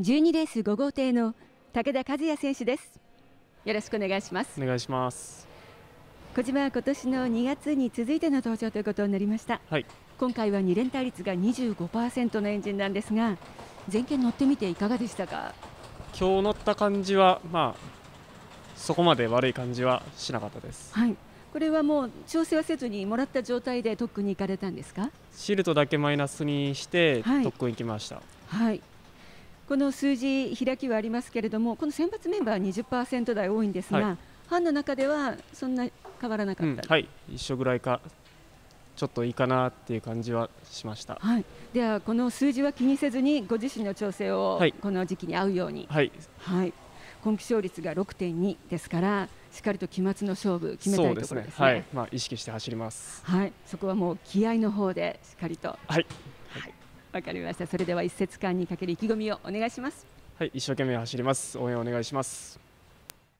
12レース5号艇の武田和也選手です。よろしくお願いします。お願いします。小島は今年の2月に続いての登場ということになりました、はい。今回は2連対率が25%のエンジンなんですが前件乗ってみていかがでしたか？今日乗った感じはまあそこまで悪い感じはしなかったです。はい。これはもう調整はせずにもらった状態で特訓に行かれたんですか？シールドだけマイナスにしてはい。特訓行きました、はいこの数字開きはありますけれどもこの選抜メンバーは20%台多いんですが、はい。班の中ではそんな変わらなかった、うんはい。一緒ぐらいかちょっといいかなっていう感じはしました。はい、ではこの数字は気にせずにご自身の調整をはい。この時期に合うように、はい。はい、今季勝率が6.2ですからしっかりと期末の勝負決めたそいうところですね。ですね。はい。まあ意識して走ります。はい、そこはもう気合の方でしっかりと。わ、はいわかりました。それでは一節間にかける意気込みをお願いします。はい一生懸命走ります応援お願いします